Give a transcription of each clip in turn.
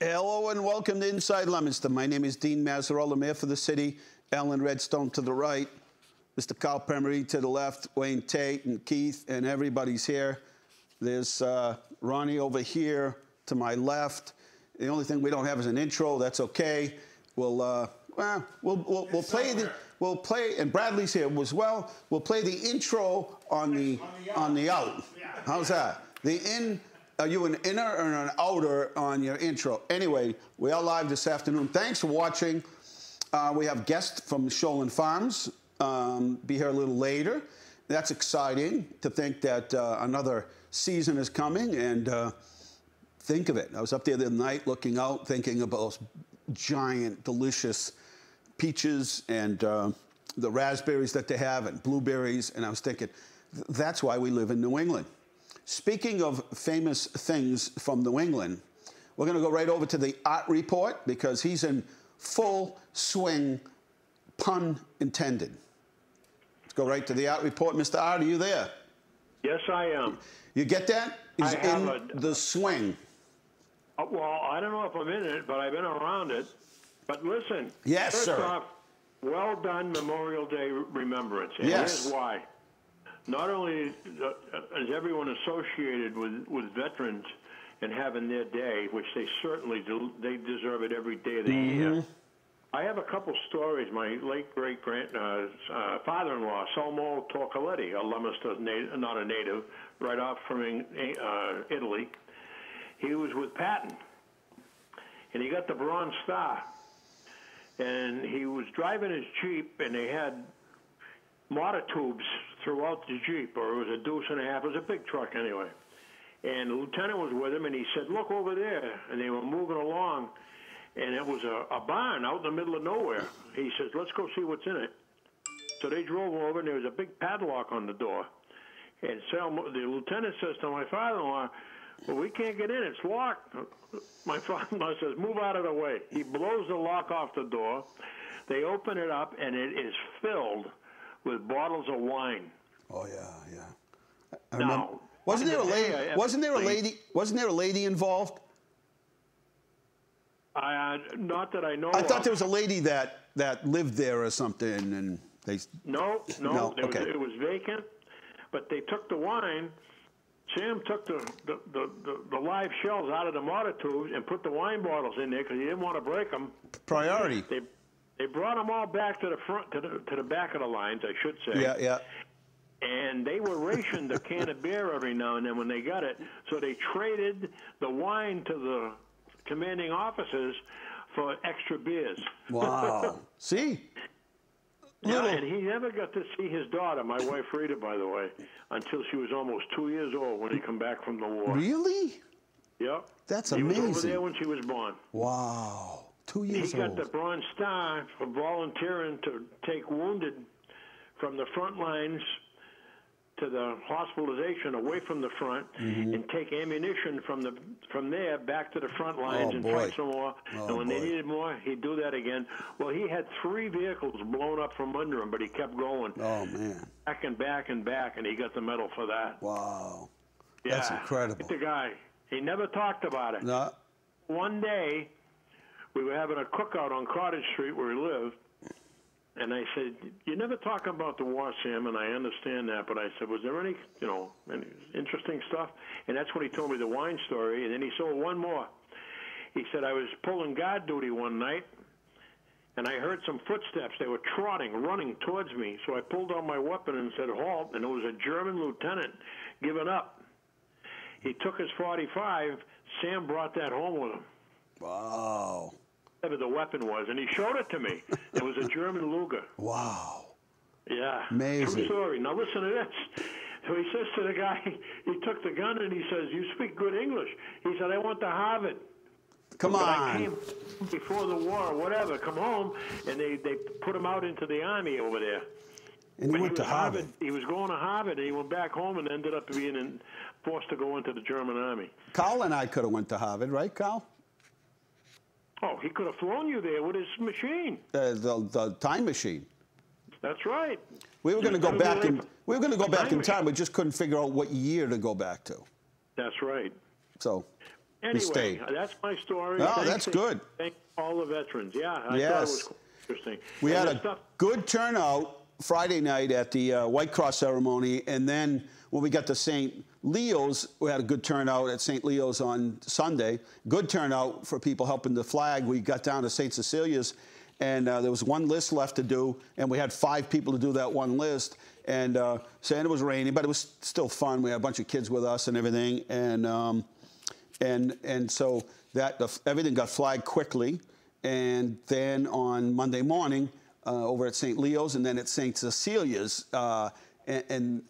Hello and welcome to Inside Leominster. My name is Dean Mazzarella, Mayor for the city. Alan Redstone to the right, Mr. Carl Pemery to the left, Wayne Tate and Keith and everybody's here. There's uh, Ronnie over here to my left. The only thing we don't have is an intro. That's okay. We'll uh, well, we'll, we'll, we'll play the we'll play and Bradley's here as well. We'll play the intro on the on the out. How's that? The in. Are you an inner or an outer on your intro? Anyway, we are live this afternoon. Thanks for watching. Uh, we have guests from Sholan Farms. Um, be here a little later. That's exciting to think that uh, another season is coming and uh, think of it. I was up there the other night looking out, thinking about those giant, delicious peaches and uh, the raspberries that they have and blueberries. And I was thinking, that's why we live in New England. Speaking of famous things from New England, we're going to go right over to the art report because he's in full swing, pun intended. Let's go right to the art report. Mr. Art, are you there? Yes, I am. You get that? He's in a- the swing. Uh, Well, I don't know if I'm in it, but I've been around it. But listen. Yes, first sir. off, well done Memorial Day Remembrance. And Yes. here's why. Not only uh, is everyone associated with, with veterans and having their day, which they certainly do, they deserve it every day of the Mm-hmm. year. I have a couple stories. My late great grand uh, uh, father-in-law, Salmo Torcoletti, a Leominster not a native, right off from uh, Italy. He was with Patton, and he got the Bronze Star. And he was driving his Jeep, and they had water tubes throughout the Jeep, or it was a deuce and a half. It was a big truck anyway. And the lieutenant was with him, and he said, "Look over there." And they were moving along, and it was a, a barn out in the middle of nowhere. He says, "Let's go see what's in it." So they drove over, and there was a big padlock on the door. And Sal, the lieutenant says to my father-in-law, "Well, we can't get in; it's locked." My father-in-law says, "Move out of the way." He blows the lock off the door. They open it up, and it is filled with bottles of wine. Oh yeah, yeah. I Now, remember- wasn't there a lady? I Wasn't there a lady? Wasn't there a lady involved? Uh, not that I know. I thought there was a lady that that lived there or something, and they. No, no, No, okay. was, it was vacant. But they took the wine. Sam took the the, the, the, the live shells out of the mortar tubes and put the wine bottles in there because he didn't want to break them. Priority. They they brought them all back to the front to the to the back of the lines, I should say. Yeah, yeah. And they were rationed a can of beer every now and then when they got it. So they traded the wine to the commanding officers for extra beers. Wow. See. Yeah, and he never got to see his daughter, my wife Rita, by the way, until she was almost two years old when he come back from the war. Really? Yep. That's he was over amazing. there when she was born. Wow. Two He years got the Bronze Star for volunteering to take wounded from the front lines to the hospitalization away from the front Mm-hmm. and take ammunition from the from there back to the front lines Oh, and boy. fight some more. Oh, and when they needed more, he'd do that again. Well, he had three vehicles blown up from under him, but he kept going Oh man. back and back and back, and he got the medal for that. Wow. Yeah. That's incredible. The guy, he never talked about it. No. One day, we were having a cookout on Cottage Street where we lived. and I said, "You never talk about the war, Sam, and I understand that, but I said, was there any, you know, any interesting stuff?" And that's when he told me the wine story, and then he told one more. He said, "I was pulling guard duty one night." And I heard some footsteps. They were trotting, running towards me. So I pulled out my weapon and said, halt. And it was a German lieutenant giving up. He took his 45. Sam brought that home with him Wow. Whatever the weapon was, and he showed it to me. It was a German Luger. Wow. Yeah. Amazing. True story. Now listen to this. So he says to the guy, he took the gun and he says, "You speak good English." He said, "I went to Harvard." Come But I came before the war, or whatever. Come home, and they they put him out into the army over there. And he went was to Harvard. He was going to Harvard, and he went back home and ended up being in, forced to go into the German army. Carl and I could have went to Harvard, right, Carl? Oh, he could have flown you there with his machine. Uh, the, the time machine. That's right. We were going to go back in. We were going to go back Time in time. We just couldn't figure out what year to go back to. That's right. So, Anyway, stayed. that's my story. Oh, Thanks that's good. Thank all the veterans. Yeah, I thought it Yes. was interesting. We And had a stuff, good turnout Friday night at the uh, White Cross ceremony, and then when we got to St. Leo's, we had a good turnout at St. Leo's on Sunday. Good turnout for people helping the flag. We got down to St. Cecilia's, and uh, there was one list left to do, and we had five people to do that one list. And uh, it was raining, but it was still fun. We had a bunch of kids with us and everything, and um, and and so that the, everything got flagged quickly, and then on Monday morning uh, over at St. Leo's, and then at St. Cecilia's, uh, and, and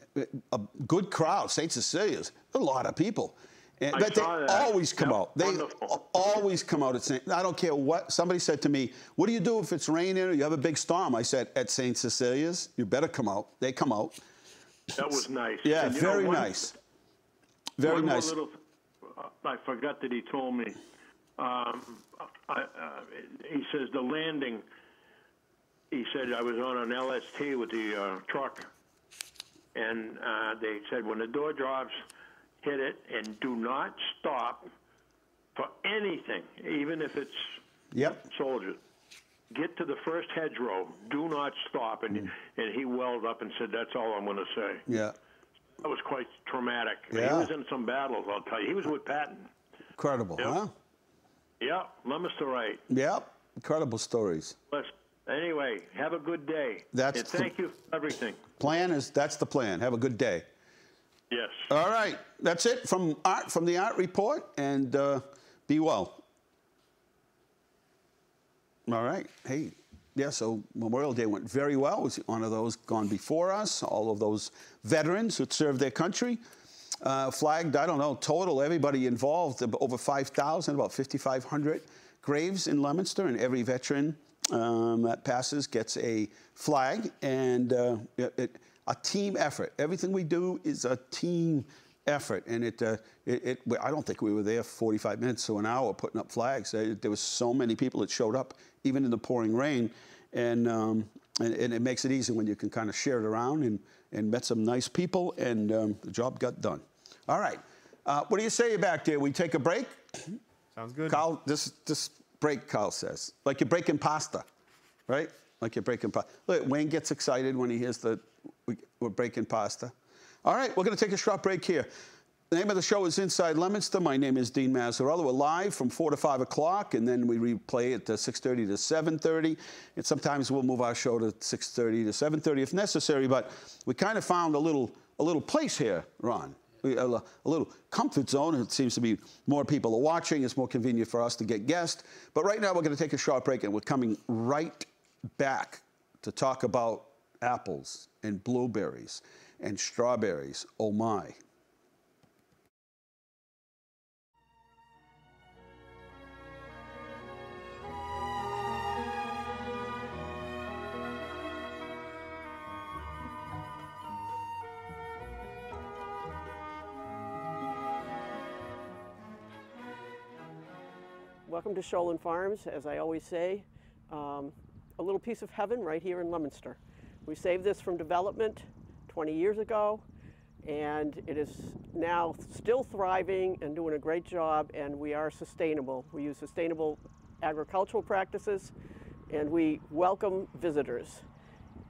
a good crowd. St. Cecilia's, a lot of people. And, but they that. always come Yep, out. They wonderful. always come out at St. I don't care what. Somebody said to me, "What do you do if it's raining or you have a big storm?" I said, "At St. Cecilia's, you better come out." They come out. that was nice. Yeah, And you know, very one- nice. Very nice. Little, uh, I forgot that he told me. Um, I, uh, he says the landing. He said I was on an LST with the uh, truck, and uh, they said when the door drops, hit it and do not stop for anything, even if it's Yep. soldiers. Get to the first hedgerow. Do not stop. And Mm. and he welled up and said, "That's all I'm going to say." Yeah. That was quite traumatic. Yeah. He was in some battles, I'll tell you. He was with Patton. Incredible, Yep. huh? Yeah, right. Yep. Incredible stories. Let's, anyway, have a good day. That's and thank you for everything. Plan is that's the plan. Have a good day. Yes. All right, that's it from art from the art report, and uh, be well. All right, hey, yeah. So Memorial Day went very well. It was one of those gone before us. All of those veterans who served their country. Uh, flagged, I don't know, total, everybody involved, over 5,000, about 5,500 graves in Leominster, and every veteran um, that passes gets a flag, and uh, it, it- a team effort. Everything we do is a team effort, and it, uh, it, it, I don't think we were there 45 minutes to an hour putting up flags. There, there was so many people that showed up, even in the pouring rain, and, um, and, and it makes it easy when you can kind of share it around and, and met some nice people, and um, the job got done. All right. Uh, what do you say back there? We take a break? Sounds good. Kyle, this, this break, Carl says. Like you're breaking pasta, right? Like you're breaking pasta. Look, Wayne gets excited when he hears that we, we're breaking pasta. All right, we're going to take a short break here. The name of the show is Inside Leominster. My name is Dean Mazzarella. We're live from 4 to 5 o'clock, and then we replay to 6.30 to 7.30. And sometimes we'll move our show to 6.30 to 7.30 if necessary, but we kind of found a little, a little place here, Ron. A little comfort zone. It seems to be more people are watching. It's more convenient for us to get guests. But right now, we're going to take a short break, and we're coming right back to talk about apples and blueberries and strawberries. Oh my. Welcome to Sholan Farms, as I always say, um, a little piece of heaven right here in Leominster. We saved this from development 20 years ago, and it is now still thriving and doing a great job, and we are sustainable. We use sustainable agricultural practices, and we welcome visitors.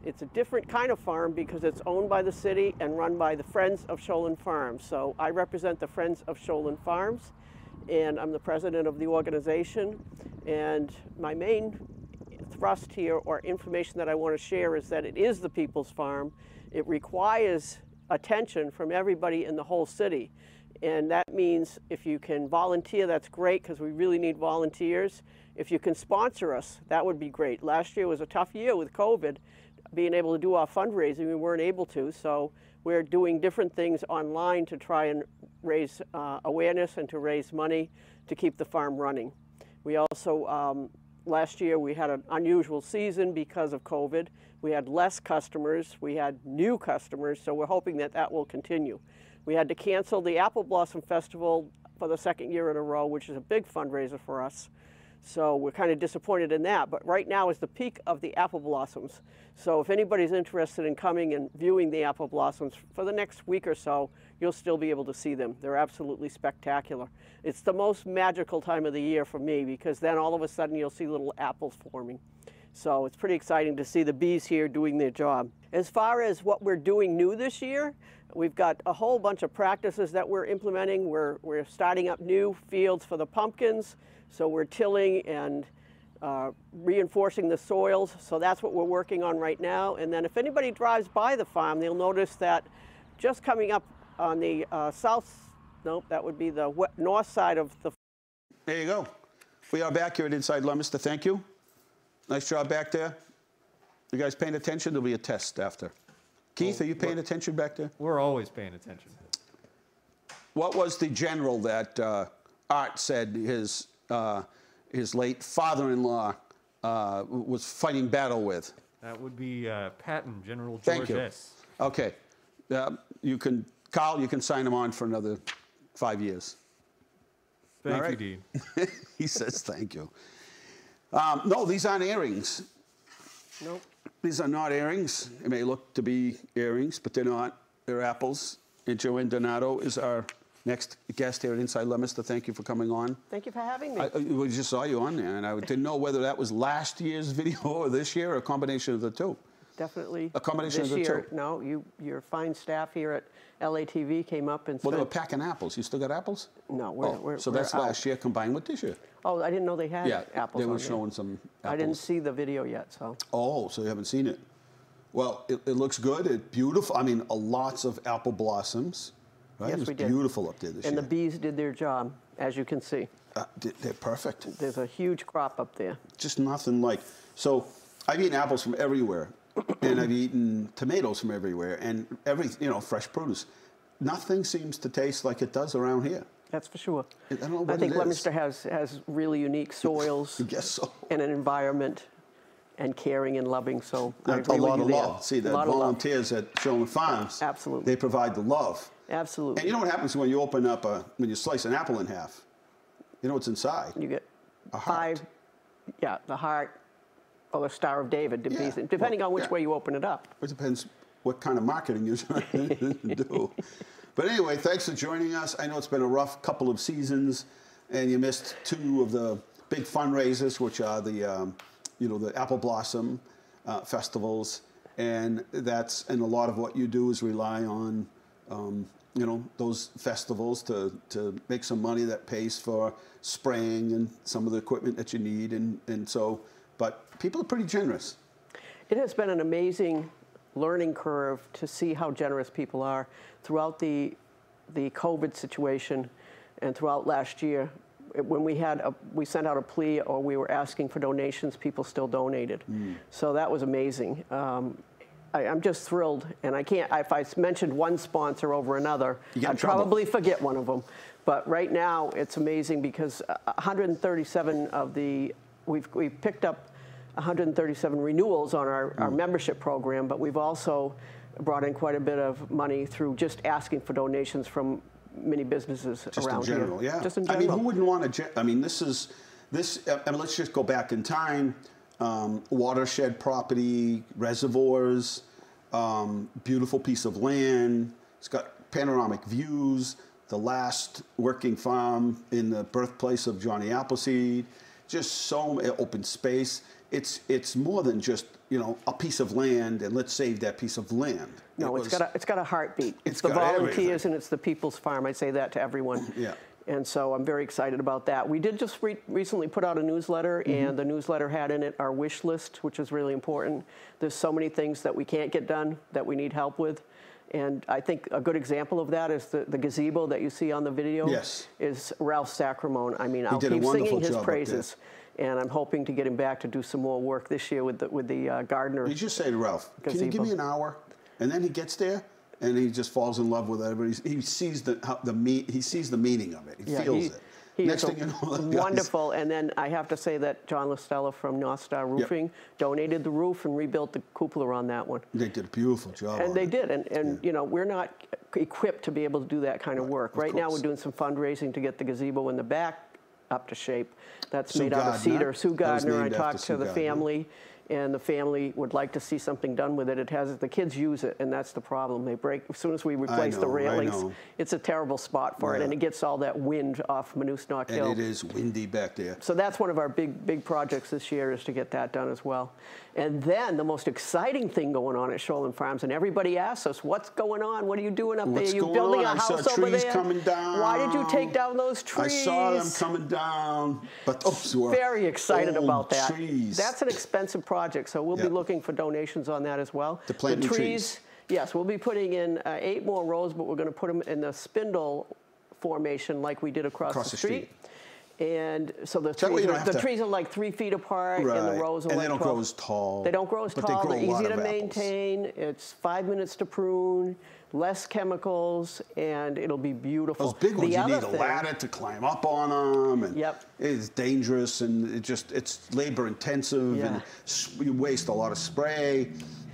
It's a different kind of farm because it's owned by the city and run by the Friends of Sholan Farms. So I represent the Friends of Sholan Farms, and I'm the president of the organization. And my main thrust here or information that I want to share is that it is the people's farm. It requires attention from everybody in the whole city. And that means if you can volunteer, that's great because we really need volunteers. If you can sponsor us, that would be great. Last year was a tough year with COVID, being able to do our fundraising, we weren't able to. So we're doing different things online to try and raise uh, awareness and to raise money to keep the farm running. We also, um, last year, we had an unusual season because of COVID. We had less customers, we had new customers, so we're hoping that that will continue. We had to cancel the Apple Blossom Festival for the second year in a row, which is a big fundraiser for us. So we're kind of disappointed in that. But right now is the peak of the apple blossoms. So if anybody's interested in coming and viewing the apple blossoms for the next week or so, you'll still be able to see them. They're absolutely spectacular. It's the most magical time of the year for me because then all of a sudden you'll see little apples forming. So it's pretty exciting to see the bees here doing their job. As far as what we're doing new this year, we've got a whole bunch of practices that we're implementing. We're, we're starting up new fields for the pumpkins. So we're tilling and uh, reinforcing the soils. So that's what we're working on right now. And then if anybody drives by the farm, they'll notice that just coming up on the uh, south, nope, that would be the north side of the. There you go. We are back here at Inside Leominster. Thank you. Nice job back there. You guys paying attention? There'll be a test after. Keith, are you paying attention back there? We're always paying attention. What was the general that uh, Art said his, uh, his late father-in-law uh, was fighting battle with? That would be uh, Patton, General George Thank you. S. Okay. Uh, you can, Carl, you can sign him on for another five years. Thank right. you, Dean. he says thank you. Um, no, these aren't earrings. Nope. These are not earrings. They may look to be earrings, but they're not. They're apples. And Joanne Donato is our next guest here at Inside Leominster. Thank you for coming on. Thank you for having me. I, I- we just saw you on there, and I didn't know whether that was last year's video or this year, or a combination of the two. Definitely. A combination this of the year, two. No, you, your fine staff here at LATV came up and Well, they were packing apples. You still got apples? No, we're, oh, we're so we're that's out. last year combined with this year. Oh, I didn't know they had Yeah, apples they were there. showing some apples. I didn't see the video yet, so. Oh, so you haven't seen it? Well, it, it looks good. It's beautiful. I mean, a lots of apple blossoms. Right? Yes, it's we did. beautiful up there this And year. the bees did their job, as you can see. Uh, they're perfect. There's a huge crop up there. Just nothing like. So I've eaten apples from everywhere, and I've eaten tomatoes from everywhere, and every you know fresh produce. Nothing seems to taste like it does around here. That's for sure. I don't know what I think. Leominster has, has really unique soils I guess so. and an environment and caring and loving, so I a lot of there. love. See, the lot of love. volunteers at Sherman Farms. Absolutely. They provide the love. Absolutely. And you know what happens when you open up a when you slice an apple in half? You know what's inside? You get A heart. five, yeah, the heart or the Star of David, Yeah, depending well, on which yeah. way you open it up. It depends what kind of marketing you're trying to do. But anyway, thanks for joining us. I know it's been a rough couple of seasons, and you missed two of the big fundraisers, which are the, um, you know, the Apple Blossom uh, festivals, and that's and a lot of what you do is rely on, um, you know, those festivals to to make some money that pays for spraying and some of the equipment that you need, and and so. But people are pretty generous. It has been an amazing learning curve to see how generous people are throughout the the COVID situation and throughout last year. When we had a, we sent out a plea or we were asking for donations, people still donated. Mm. So that was amazing. Um, I, I'm just thrilled, and I can't. If I mentioned one sponsor over another, I'd probably forget one of them. But right now, it's amazing because uh, 137 of the we've we've picked up 137 renewals on our, our Mm. membership program, but we've also brought in quite a bit of money through just asking for donations from many businesses just around in general, here. yeah. Just in I mean, who wouldn't want to? I mean, this is this. I mean, let's just go back in time. Um, watershed property, reservoirs, um, beautiful piece of land. It's got panoramic views. The last working farm in the birthplace of Johnny Appleseed. Just so open space. It's it's more than just you know a piece of land and let's save that piece of land. no, It it's was- got a, it's got a heartbeat. It's It's, the volunteers everything. and it's the people's farm. I say that to everyone. Yeah. And so I'm very excited about that. We did just re- recently put out a newsletter, Mm-hmm. and the newsletter had in it our wish list, which is really important. There's so many things that we can't get done that we need help with. And I think a good example of that is the, the gazebo that you see on the video. Yes. Is Ralph Sacramone. I mean, I'll did keep singing his job up there. praises. And I'm hoping to get him back to do some more work this year with the, with the uh, gardener. You just say to Ralph, "Can you give me an hour?" And then he gets there, and he just falls in love with it. He, he sees the how, the me, he sees the meaning of it. He feels he, it. He Next is thing you know, wonderful. And then I have to say that John Listella from North Star Roofing donated the roof and rebuilt the cupola on that one. They did a beautiful job. And they it. did, and, and you know we're not equipped to be able to do that kind of work. of right now, we're doing some fundraising to get the gazebo in the back up to shape. That's Sue made out of cedar. Sue Gardner, I talked Sue to the Gardner. family, and the family would like to see something done with it. It has, the kids use it, and that's the problem. They break, as soon as we replace the know, I railings, it's a terrible spot for it, and it gets all that wind off Monoosnock Hill. And it is windy back there. So that's one of our big, big projects this year is to get that done as well. And then the most exciting thing going on at Sholan Farms, and everybody asks us, what's going on? What are you doing up What's there? You going building on? a house over trees there? coming down. Why did you take down those trees? I saw them coming down, but oh, those were Very excited about that. Trees. That's an expensive project, so we'll Yeah. be looking for donations on that as well. To plant the new trees. Yes, we'll be putting in uh, eight more rows, but we're going to put them in the spindle formation like we did across, Across the the street. And so the trees, are, the to- trees are like three feet apart, and the rows are And like they don't 12. grow as tall. They don't grow as but tall. They grow are easy to maintain. It's five minutes to prune, less chemicals, and it'll be beautiful. Those big The ones, you need a thing- ladder to climb up on them, and Yep. it's dangerous, and it just it's labor intensive, Yeah. and you waste a lot of spray,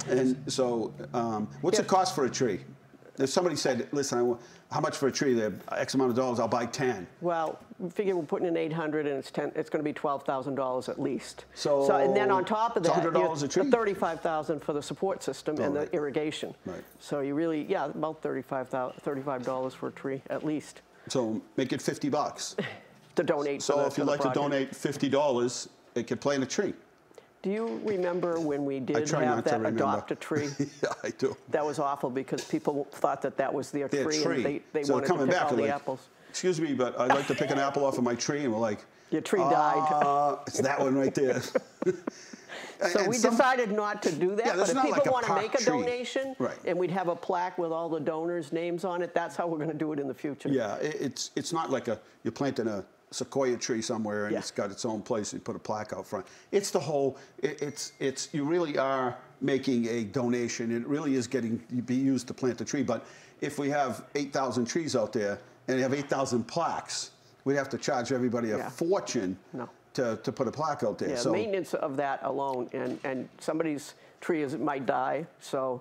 and so um, what's Yeah. it cost for a tree? If somebody said, "Listen, I want, how much for a tree?" They're X amount of dollars. I'll buy ten. Well, figure we're putting in 800 and it's 10, it's going to be $12,000 at least. So and then on top of that, $100 a tree? 35,000 for the support system and right. the irrigation. Right. So you really, yeah, about 35,000 $35 for a tree at least So make it fifty bucks. to donate. So if you'd like to donate fifty dollars, it could plant a tree. Do you remember when we did have that adopt a tree? yeah, I do. That was awful because people thought that that was their Their tree, tree. and they, they so wanted coming to pick back all the like, apples. Excuse me, but I'd like to pick an apple off of my tree, and we're like, Your tree died. Uh, it's that one right there. So And we some- decided not to do that, Yeah, but that's if not people like a want to park make a tree. donation, Right. and we'd have a plaque with all the donors' names on it, that's how we're going to do it in the future. Yeah, it, it's it's not like a you're planting a sequoia tree somewhere and Yeah. it's got its own place. You put a plaque out front. It's the whole. It, it's it's you really are making a donation. It really is getting be used to plant the tree. But if we have eight thousand trees out there and we have eight thousand plaques, we'd have to charge everybody a Yeah. fortune No. to, to put a plaque out there. Yeah, so maintenance of that alone, and, and somebody's tree is, might die, so,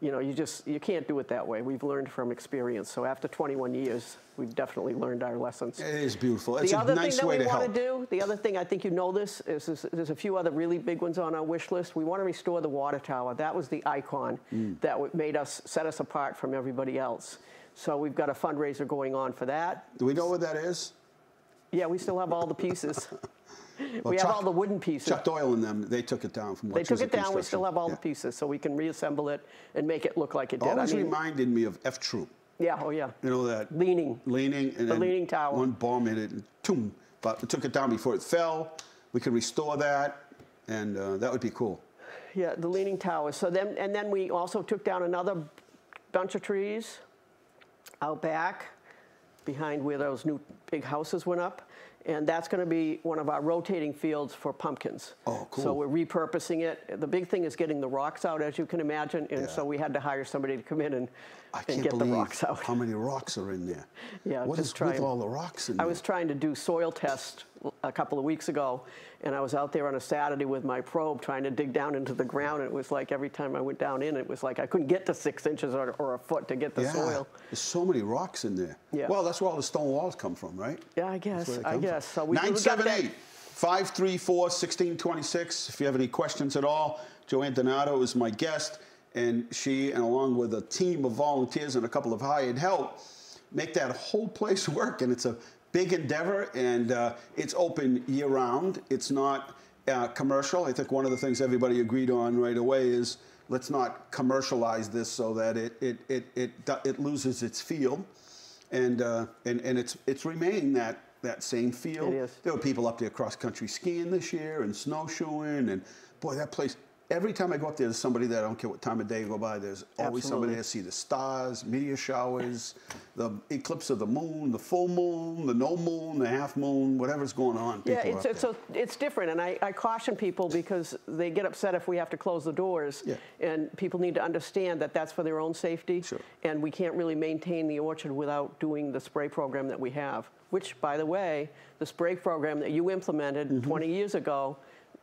you know, you just, you can't do it that way. We've learned from experience. So after 21 years, we've definitely learned our lessons. it is beautiful. It's the a other nice thing that way we to want help. to do, the other thing I think you know this is, is there's a few other really big ones on our wish list. We want to restore the water tower. That was the icon Mm. that made us set us apart from everybody else. So we've got a fundraiser going on for that. Do we know what that is? Yeah, we still have all the pieces. Well, we have all the wooden pieces. Chuck Doyle and them, they took it down from They took it down. We still have all Yeah. the pieces, so we can reassemble it and make it look like it did. Always I mean, reminded me of F Troop. yeah, oh yeah, You know that leaning. leaning and The leaning tower. One bomb hit it and boom. But we took it down before it fell. We could restore that, and uh, that would be cool. Yeah, the leaning tower. So then, and then we also took down another bunch of trees out back, behind where those new big houses went up. And that's going to be one of our rotating fields for pumpkins. Oh, cool. So we're repurposing it. The big thing is getting the rocks out, as you can imagine. And Yeah. so we had to hire somebody to come in and, I can't get the believe rocks out. how many rocks are in there. Yeah, What just is with all the rocks in I there? I was trying to do soil test a couple of weeks ago, and I was out there on a Saturday with my probe trying to dig down into the ground. And it was like every time I went down in, it was like I couldn't get to six inches or, or a foot to get the yeah, soil. there's so many rocks in there. Yeah. Well, that's where all the stone walls come from, right? Yeah, I guess. I guess. from. So we 978 534 1626. If you have any questions at all, Joanne Donato is my guest, and she, and along with a team of volunteers and a couple of hired help, make that whole place work. And it's a big endeavor, and uh, it's open year round. It's not uh, commercial. I think one of the things everybody agreed on right away is let's not commercialize this so that it, it, it, it, it loses its feel and uh, and and it's it's remained that that same feel. There were people up there cross country skiing this year and snowshoeing, and boy, that place. Every time I go up there, there's somebody there. I don't care what time of day you go by. There's always somebody Absolutely. there see the stars, meteor showers, the eclipse of the moon, the full moon, the no moon, the half moon, whatever's going on. Yeah, it's, it's, a, it's different, and I, I caution people because they get upset if we have to close the doors. Yeah. And people need to understand that that's for their own safety. Sure. And we can't really maintain the orchard without doing the spray program that we have, which, by the way, the spray program that you implemented Mm-hmm. 20 years ago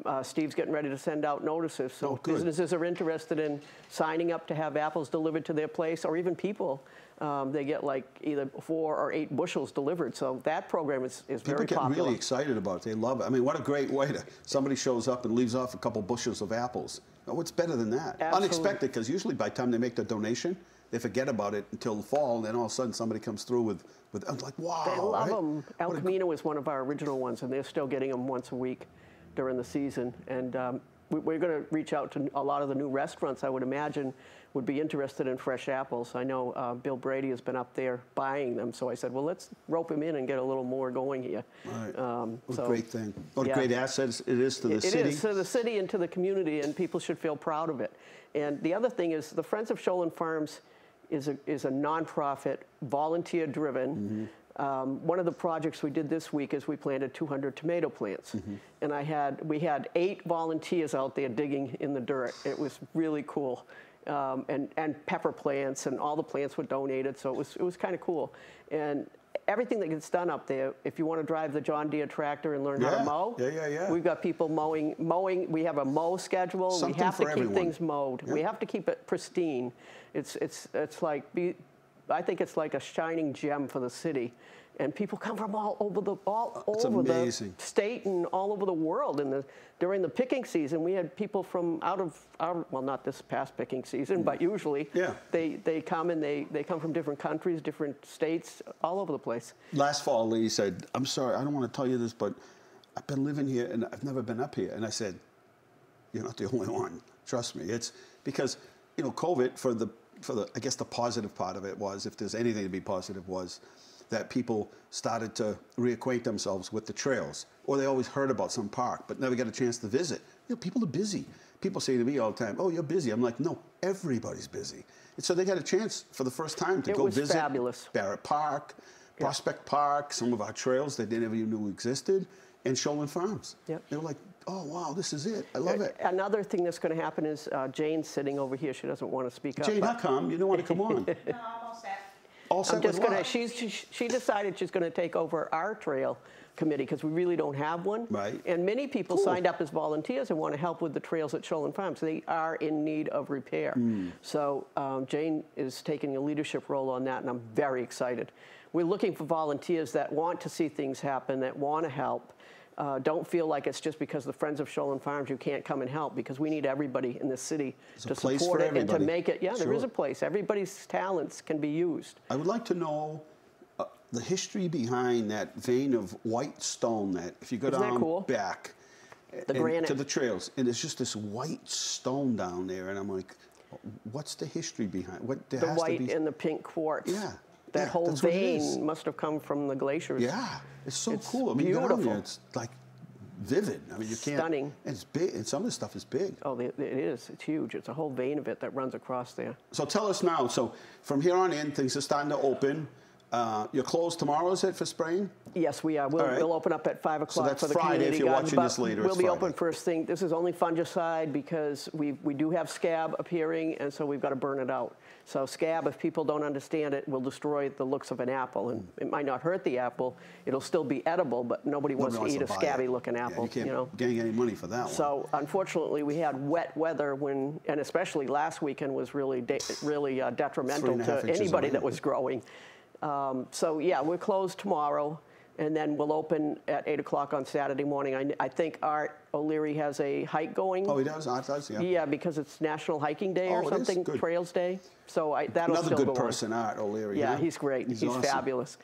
uh, Steve's getting ready to send out notices. So Oh, businesses are interested in signing up to have apples delivered to their place, or even people, um, they get like either four or eight bushels delivered. So that program is, is People very get popular. really excited about it. They love it. I mean, what a great way to somebody shows up and leaves off a couple bushels of apples. What's better than that? Absolutely. Unexpected, because usually by the time they make the donation, they forget about it until the fall, and then all of a sudden somebody comes through with, with I'm like, wow. They love right? them. El What a- Camino is one of our original ones, and they're still getting them once a week during the season. And um, we, we're going to reach out to a lot of the new restaurants. I would imagine would be interested in fresh apples. I know uh, Bill Brady has been up there buying them, so I said, well, let's rope him in and get a little more going here. Right. Um, what so- a great thing. What yeah. a great asset it is to the It- it city. is to the city and to the community, and people should feel proud of it. And the other thing is, the Friends of Sholan Farms is a, is a nonprofit, volunteer-driven. Um, one of the projects we did this week is we planted 200 tomato plants, and I had we had eight volunteers out there digging in the dirt. It was really cool. Um, and, and pepper plants and all the plants were donated, so it was, it was kind of cool. And everything that gets done up there, if you want to drive the John Deere tractor and learn how to mow, Yeah, yeah, yeah. we've got people mowing, mowing. We have a mow schedule. Something we have to keep everyone. things mowed. We have to keep it pristine. It's it's it's like be, I think it's like a shining gem for the city, and people come from all over the all It's over amazing. the state and all over the world. And the during the picking season, we had people from out of our well, not this past picking season, but mm. usually Yeah. they they come and they they come from different countries, different states, all over the place. Last fall, Lee said, I'm sorry, I don't want to tell you this, but I've been living here and I've never been up here. And I said, You're not the only one. Trust me. It's because, you know, COVID, for the, for the, I guess the positive part of it was, if there's anything to be positive, was that people started to reacquaint themselves with the trails. Or they always heard about some park, but never got a chance to visit. You know, people are busy. People say to me all the time, Oh, you're busy. I'm like, No, everybody's busy. And so they got a chance for the first time to It go visit fabulous. Barrett Park, Prospect Park, some of our trails that they never even knew existed, and Sholan Farms. Yep. They were like, oh, wow, this is it. I love it. Another thing that's going to happen is uh, Jane's sitting over here. She doesn't want to speak up. Jane, but- how come? You don't want to come on. No, I'm all set. All set I'm just gonna. she, she decided she's gonna take over our trail committee because we really don't have one. Right. And many people Cool. signed up as volunteers and want to help with the trails at Sholan Farms. They are in need of repair. Hmm. So um, Jane is taking a leadership role on that, and I'm very excited. We're looking for volunteers that want to see things happen, that want to help. Uh, don't feel like it's just because the Friends of Sholan Farms you can't come and help because we need everybody in this city a to support it and to make it. Yeah, there is a place. Everybody's talents can be used. I would like to know uh, the history behind that vein of white stone that, if you go Isn't down cool? back The to the trails, and there's just this white stone down there, and I'm like, what's the history behind What there the has white to be? and the pink quartz. Yeah, That yeah, whole that's what it is. vein must have come from the glaciers. Yeah, it's so It's cool. I mean, go down it's like vivid. I mean, you can't. Stunning. And it's big, and some of the stuff is big. Oh, it it is. It's huge. It's a whole vein of it that runs across there. So tell us now. So from here on in, things are starting to open. Uh, you're closed tomorrow, is it, for spraying? Yes, we are. We'll, right. we'll open up at 5 o'clock that's for the Friday if community you're garden, watching this later, We'll be open first thing. This is only fungicide because we, we do have scab appearing, and so we've got to burn it out. So scab, if people don't understand it, will destroy the looks of an apple. And it might not hurt the apple. It'll still be edible, but nobody, wants Nobody to eat a scabby-looking Yeah, apple. you can't know? gain any money for that one. So unfortunately, we had wet weather when, and especially last weekend was really, really uh, detrimental and a half to anybody that was growing. Um, so yeah, we're closed tomorrow, and then we'll open at eight o'clock on Saturday morning. I, I think Art O'Leary has a hike going. oh, he does. I does. Yeah. Yeah, because it's National Hiking Day Oh, or it is? something, Good. Trails Day. So I, that'll Another still good go on. person, Art O'Leary. Yeah, huh? he's great. He's, awesome. fabulous.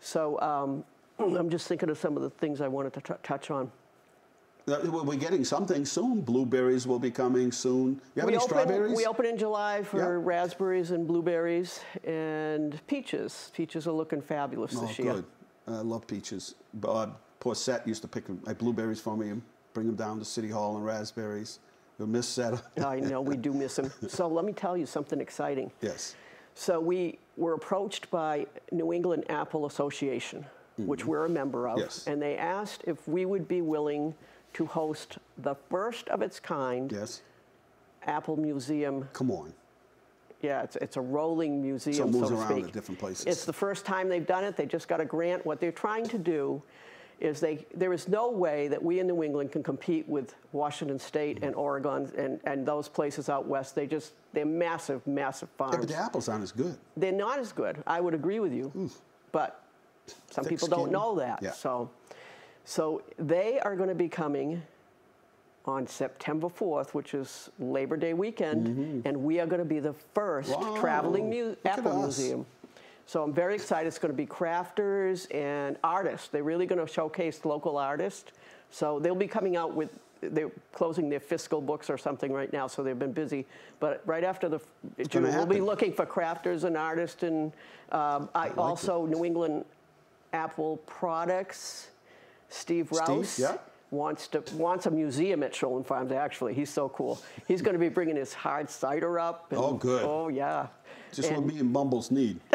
So um, I'm just thinking of some of the things I wanted to t- touch on. Uh, We'll be getting something soon. Blueberries will be coming soon. You have we any open, strawberries? We open in July for Yeah. raspberries and blueberries and peaches. Peaches are looking fabulous Oh, this year. good. I love peaches. Bob poor Seth used to pick blueberries for me and bring them down to City Hall and raspberries. You'll miss Seth. I know we do miss them. So let me tell you something exciting. yes. So we were approached by New England Apple Association, which we're a member of, Mm-hmm. Yes. and they asked if we would be willing to host the first of its kind Yes. Apple Museum Come on. Yeah, it's, it's a rolling museum, So it moves to around speak. at different places. It's the first time they've done it. They just got a grant. What they're trying to do is they there is no way that we in New England can compete with Washington State and Oregon and, and those places out west. They just they're massive, massive Yeah, farms. but the apples aren't as good. they're not as good. I would agree with you, but some Thick people don't know that. Yeah. So, so they are going to be coming on September 4th, which is Labor Day weekend, and we are going to be the first. Wow. traveling mu- Look Apple. Museum. So I'm very excited. It's going to be crafters and artists. They're really going to showcase local artists. So they'll be coming out with. They're closing their fiscal books or something right now, so they've been busy. But right after the June, we'll be looking for crafters and artists, and um, I, also New England Apple Products. Steve Rouse yeah. wants to wants a museum at Sholan Farms. Actually, he's so cool. He's going to be bringing his hard cider up. and- Oh, good. Oh yeah. Just And- what me and Bumbles need.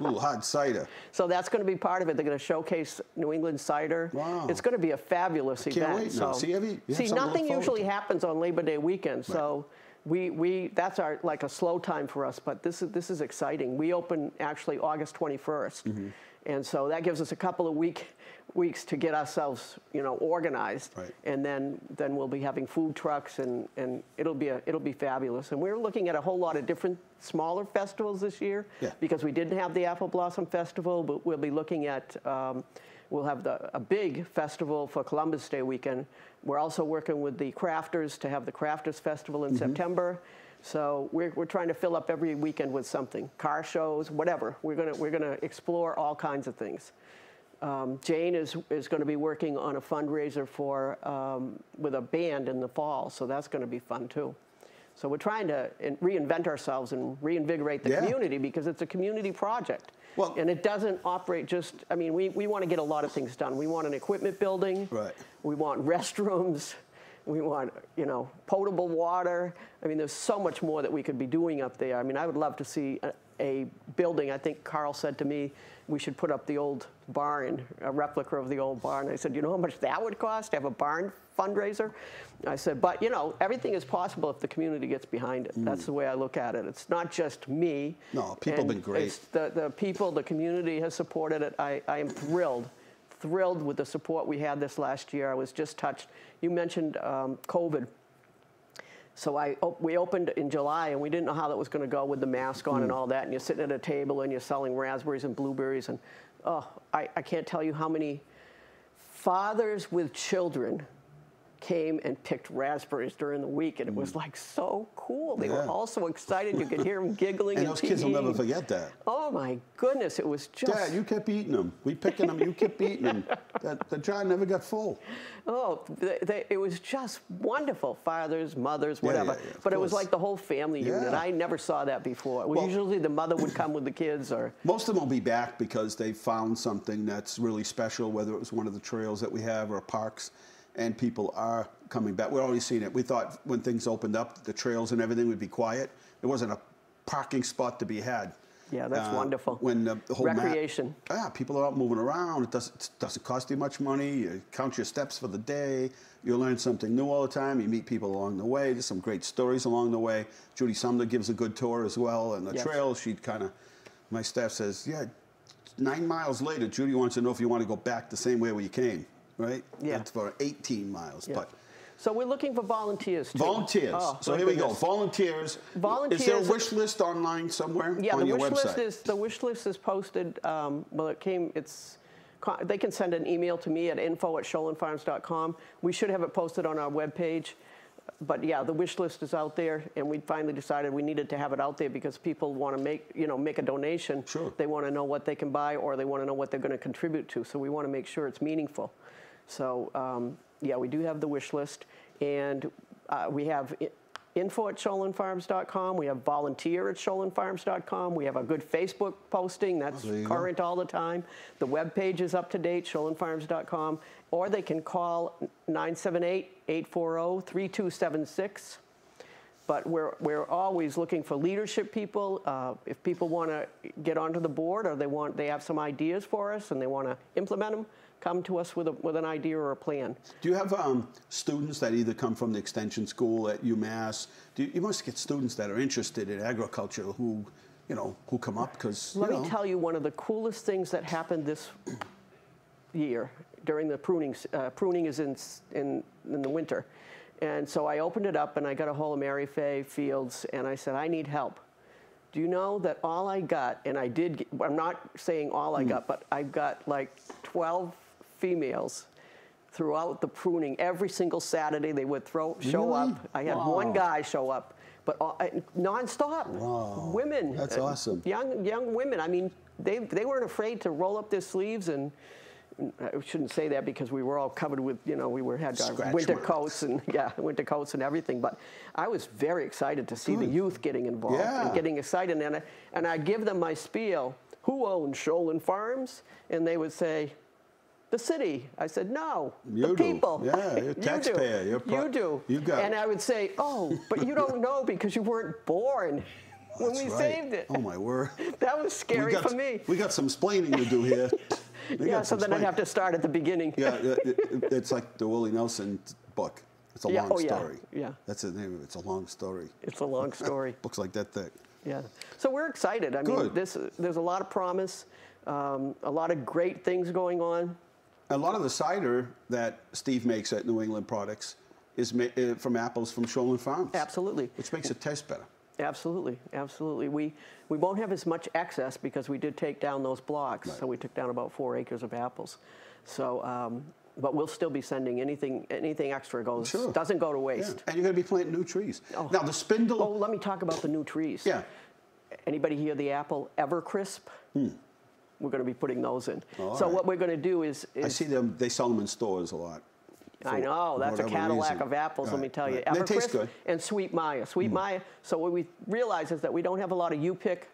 A little hard cider. So that's going to be part of it. They're going to showcase New England cider. Wow. It's going to be a fabulous can't event. So, See, you have see, nothing usually to. happens on Labor Day weekend. So we, we that's our like a slow time for us. But this is this is exciting. We open actually August 21st, Mm-hmm. And so that gives us a couple of week weeks to get ourselves you know organized. Right. And then then we'll be having food trucks and and it'll be a it'll be fabulous. And we're looking at a whole lot of different smaller festivals this year Yeah. because we didn't have the Apple Blossom Festival, but we'll be looking at, um, we'll have the, a big festival for Columbus Day weekend. We're also working with the crafters to have the Crafters Festival in Mm-hmm. September. So we're, we're trying to fill up every weekend with something, car shows, whatever. We're gonna, we're gonna explore all kinds of things. Um, Jane is, is going to be working on a fundraiser for um, with a band in the fall, so that's going to be fun too. So we're trying to reinvent ourselves and reinvigorate the Yeah. community because it's a community project. Well- and it doesn't operate just, I mean, we, we want to get a lot of things done. We want an equipment building. Right. We want restrooms. We want, you know, potable water. I mean, there's so much more that we could be doing up there. I mean, I would love to see a, a building. I think Carl said to me, we should put up the old barn, a replica of the old barn. I said, you know how much that would cost to have a barn fundraiser? I said, but you know, everything is possible if the community gets behind it. That's mm. the way I look at it. It's not just me. No, people have been great. it's the, the people, the community has supported it. I, I am thrilled, thrilled with the support we had this last year. I was just touched. You mentioned um, COVID. So I, op- we opened in July, and we didn't know how that was going to go with the mask on and Hmm. all that. And you're sitting at a table and you're selling raspberries and blueberries, and oh, I, I can't tell you how many fathers with children came and picked raspberries during the week, and it was like so cool. They were Hmm. All so excited. You could hear them giggling And and, those kids will never forget that. Oh my goodness, it was just Dad, you kept eating them. We picking them. You kept eating them. That, the jar never got full. oh, they, they, it was just wonderful. Fathers, mothers, whatever. yeah, yeah, but it was like the whole family unit. Yeah. I never saw that before. Well- Usually the mother would come with the kids, or Most of them will be back because they found something that's really special, whether it was one of the trails that we have or parks, and people are coming back. We're already seeing it. We thought when things opened up, the trails and everything would be quiet. There wasn't a parking spot to be had. Yeah, that's Uh, wonderful. When the, the whole map- Recreation. yeah, people are out moving around. It doesn't, it doesn't cost you much money. You count your steps for the day. You learn something new all the time. You meet people along the way. There's some great stories along the way. Judy Sumner gives a good tour as well. And the Yes. trail, she kind of, my staff says, yeah, nine miles later, Judy wants to know if you want to go back the same way where you came, right? Yeah. That's for 18 miles. Yeah. But so we're looking for volunteers. Too. volunteers. Oh, so here we go. goodness. Volunteers. Is there a wish list online somewhere Yeah, on the your wish website? list is the wish list is posted. Um, well, it came. It's they can send an email to me at info at sholanfarms.com. We should have it posted on our webpage. But yeah, the wish list is out there, and we finally decided we needed to have it out there because people want to make you know make a donation. Sure. They want to know what they can buy, or they want to know what they're going to contribute to. So we want to make sure it's meaningful. So um, yeah, we do have the wish list, and uh, we have. Info at sholanfarms.com. We have volunteer at sholanfarms.com. We have a good Facebook posting that's Oh, you go. current all the time. The web page is up to date, sholanfarms.com. Or they can call 978 840 3276. But we're, we're always looking for leadership people. Uh, if people want to get onto the board or they want they have some ideas for us and they want to implement them, come to us with, a, with an idea or a plan. Do you have um, students that either come from the extension school at UMass? Do you, you must get students that are interested in agriculture who, you know, who come up because Let know, me tell you one of the coolest things that happened this year. during the pruning. Uh, pruning is in, in in the winter, and so I opened it up and I got a hold of Mary Fay Fields and I said I need help. Do you know that all I got, and I did, get, I'm not saying all I got, but I've got like 12 females throughout the pruning. Every single Saturday they would throw, show Really? up. I had one guy show up, but I- nonstop. Wow. Women. That's uh, awesome. Young, young women. I mean, they, they weren't afraid to roll up their sleeves and I shouldn't say that because we were all covered with, you know, we were had our Scratch winter marks. coats and yeah, winter coats and everything. But I was very excited to see the youth getting involved Yeah. and getting excited. And I, and I give them my spiel. Who owns Sholan Farms? And they would say, the city. I said, no, You the do. people. Yeah, you're a You do. You're pro- you do. you got And. I would say, oh, but you don't know because you weren't born when That's we right. saved it. Oh my word. That was scary got, for me. We got some splaining to do here. We Yeah, so then I'd have to start at the beginning. Yeah, it- it- it's like the Willie Nelson book. It's a Yeah, long oh, yeah, story. yeah. That's the name of it. It's a long story. It's a long story. Books like that thick. Yeah. So we're excited. I mean, this there's a lot of promise, um, a lot of great things going on. A lot of the cider that Steve makes at New England Products is uh, from apples from Sholan Farms. Absolutely. Which makes it taste better. Absolutely, absolutely. We we won't have as much excess because we did take down those blocks. So we took down about four acres of apples. So, um, but we'll still be sending anything anything extra goes Sure. doesn't go to Yeah. waste. And you're going to be planting new trees. Oh. Now, the spindle. Oh, let me talk about the new trees. yeah. Anybody hear the apple ever Evercrisp? We're going to be putting those in. All so right. what we're going to do is, is I see them, they sell them in stores a lot. I know that's a Cadillac reason. of apples. let me Right, tell you, right. And They taste Evercrisp good. And Sweet Maya. Sweet hmm. Maya. So what we realize is that we don't have a lot of U pick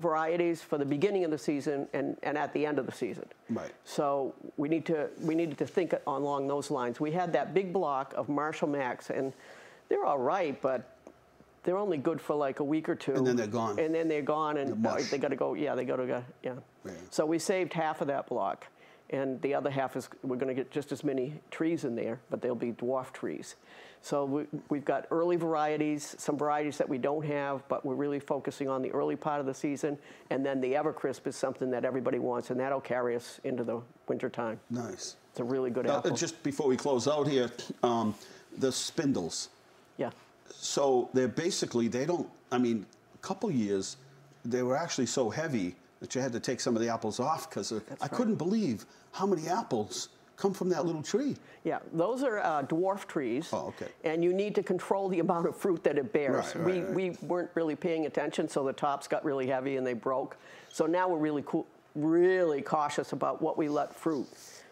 varieties for the beginning of the season and, and at the end of the season. Right. So we need to we needed to think along those lines. We had that big block of Marshall Max, and they're all right, but they're only good for like a week or two. And then they're gone. And then they're gone, and The mush. they got to go. Yeah, they got to go. Yeah. Yeah. So we saved half of that block, and the other half is we're going to get just as many trees in there, but they'll be dwarf trees. So we, we've got early varieties, some varieties that we don't have, but we're really focusing on the early part of the season, and then the Evercrisp is something that everybody wants, and that'll carry us into the winter time. Nice. It's a really good Now, apple. just before we close out here, um, the spindles. yeah. So they're basically, they don't, I mean, a couple years, they were actually so heavy that you had to take some of the apples off because I right. couldn't believe how many apples come from that little tree. Yeah, those are uh, dwarf trees. Oh, okay. And you need to control the amount of fruit that it bears. Right, we, right, we weren't really paying attention, so the tops got really heavy and they broke. So now we're really cool, really cautious about what we let fruit.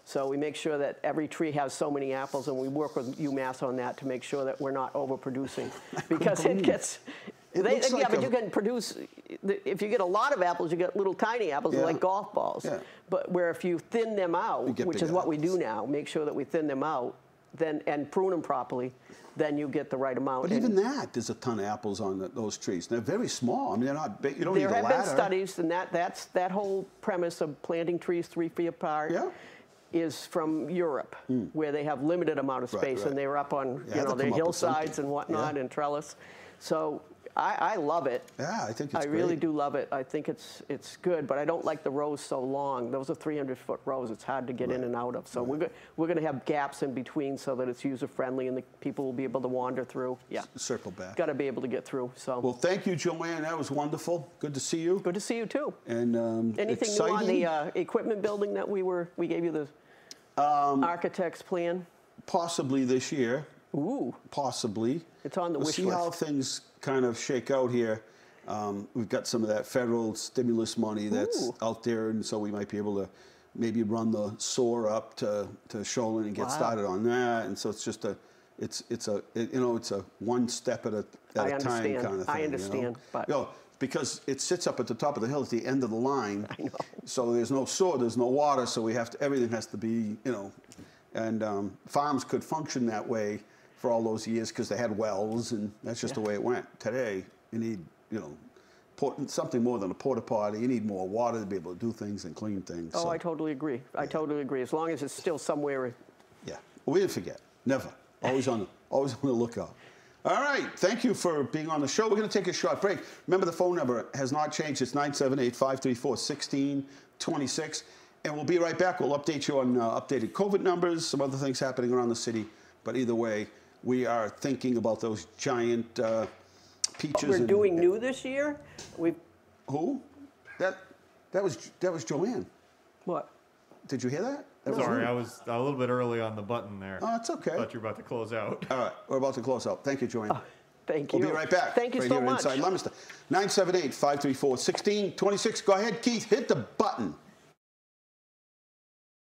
So we make sure that every tree has so many apples, and we work with UMass on that to make sure that we're not overproducing, because it gets. It they- yeah, like but you can produce. If you get a lot of apples, you get little tiny apples Yeah. like golf balls. Yeah. But where if you thin them out, which is what we do now, make sure that we thin them out, then and prune them properly, then you get the right amount. But even that, there's a ton of apples on the, those trees. They're very small. I mean, they're not big. You don't there need a ladder. There have been studies, and that that's that whole premise of planting trees three feet apart. Yeah. Is from Europe, where they have limited amount of space, right. and they were up on Yeah, you know they'll the come up with hillsides and whatnot Yeah. and trellis. So I, I love it. Yeah, I think it's I really do love it. I think it's it's good, but I don't like the rows so long. Those are 300 foot rows. It's hard to get in and out of. So we're go- we're going to have gaps in between so that it's user friendly and the people will be able to wander through. Yeah, Circle back. got to be able to get through. So Well, thank you, Joanne. That was wonderful. Good to see you. good to see you too. And um, Anything exciting. new on the uh, equipment building that we were we gave you the Um, architect's plan? Possibly this year. Ooh, Possibly. It's on the we'll wish see how things kind of shake out here. Um, we've got some of that federal stimulus money that's Ooh. out there, and so we might be able to maybe run the SOAR up to to Sholan and get Wow. started on that. And so it's just a, it's it's a it, you know it's a one step at a at I a time kind of thing. I understand, you know? but- You know, because it sits up at the top of the hill at the end of the line. I know. So there's no SOAR, there's no water, so we have to everything has to be you know, and um, farms could function that way for all those years because they had wells, and that's just the way it went. Today, you need, you know, port, something more than a porta potty. You need more water to be able to do things and clean things. Oh, so, I totally agree. I totally agree. As long as it's still somewhere. yeah, we didn't forget. Never. Always on always on the lookout. All right. Thank you for being on the show. We're going to take a short break. Remember, the phone number has not changed. It's 978 534 1626. And we'll be right back. We'll update you on uh, updated COVID numbers, some other things happening around the city. But either way, we are thinking about those giant uh, peaches. We're and- doing new this year. We've, Who? That that was that was Joanne. what? Did you hear that? That Sorry, her. I was a little bit early on the button there. Oh, it's okay. Thought you were about to close out. All right, we're about to close out. Thank you, Joanne. Ah, thank you. we'll be right back. Thank you right so here much. Inside Leominster. 978 534 1626. Go ahead, Keith. Hit the button.